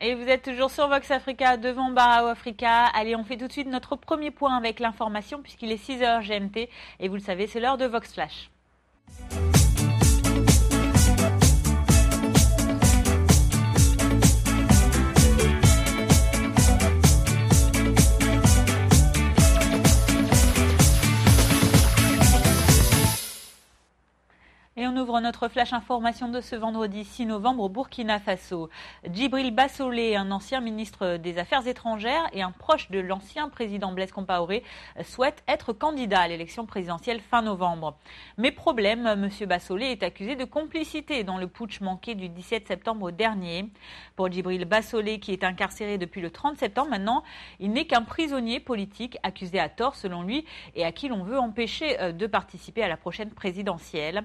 Et vous êtes toujours sur Vox Africa devant Barao Africa. Allez, on fait tout de suite notre premier point avec l'information puisqu'il est 6h GMT et vous le savez, c'est l'heure de Vox Flash. Et on ouvre notre flash information de ce vendredi 6 novembre au Burkina Faso. Djibril Bassolé, un ancien ministre des Affaires étrangères et un proche de l'ancien président Blaise Compaoré, souhaite être candidat à l'élection présidentielle fin novembre. Mais problème, M. Bassolé est accusé de complicité dans le putsch manqué du 17 septembre dernier. Pour Djibril Bassolé, qui est incarcéré depuis le 30 septembre maintenant, il n'est qu'un prisonnier politique accusé à tort selon lui et à qui l'on veut empêcher euh, de participer à la prochaine présidentielle.